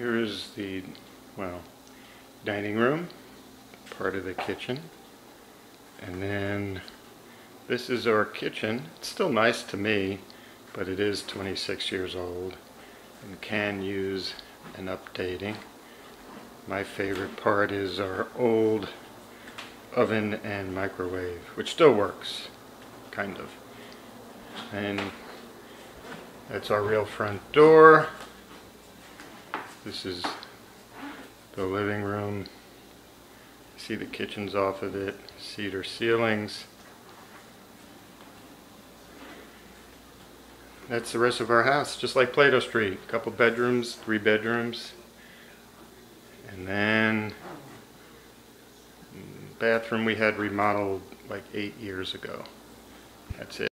Here is the, well, dining room, part of the kitchen. And then this is our kitchen. It's still nice to me, but it is 26 years old and can use an updating. My favorite part is our old oven and microwave, which still works, kind of. And that's our real front door. This is the living room. See the kitchen's off of it, cedar ceilings. That's the rest of our house, just like Plato Street. A Couple bedrooms, three bedrooms. And then bathroom we had remodeled like eight years ago. That's it.